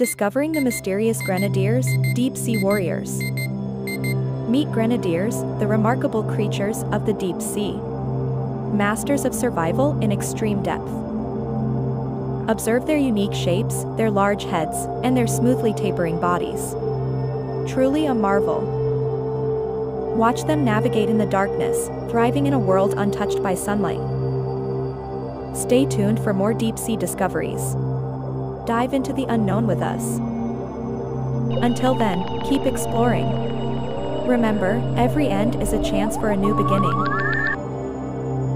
Discovering the mysterious grenadiers, deep sea warriors. Meet grenadiers, the remarkable creatures of the deep sea. Masters of survival in extreme depth. Observe their unique shapes, their large heads, and their smoothly tapering bodies. Truly a marvel. Watch them navigate in the darkness, thriving in a world untouched by sunlight. Stay tuned for more deep sea discoveries. Dive into the unknown with us. Until then, keep exploring. Remember, every end is a chance for a new beginning.